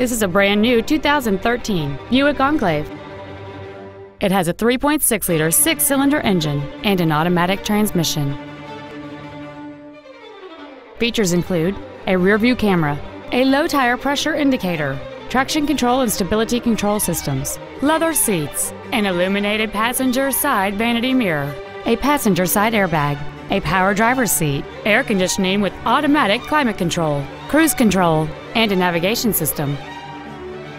This is a brand new 2013 Buick Enclave. It has a 3.6 liter six cylinder engine and an automatic transmission. Features include a rear view camera, a low tire pressure indicator, traction control and stability control systems, leather seats, an illuminated passenger side vanity mirror, a passenger side airbag, a power driver's seat, air conditioning with automatic climate control, cruise control, and a navigation system.